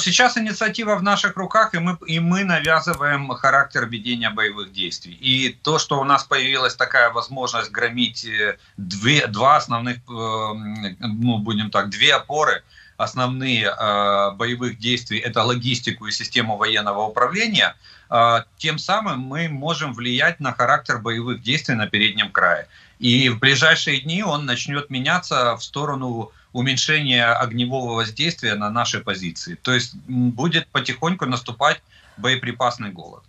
сейчас инициатива в наших руках, и мы, и мы навязываем характер ведения боевых действий. И то, что у нас появилась такая возможность громить э, две, два основных, э, ну, будем так, две опоры основные э, боевых действий, это логистику и систему военного управления, э, тем самым мы можем влиять на характер боевых действий на переднем крае. И в ближайшие дни он начнет меняться в сторону уменьшения огневого воздействия на наши позиции. То есть будет потихоньку наступать боеприпасный голод.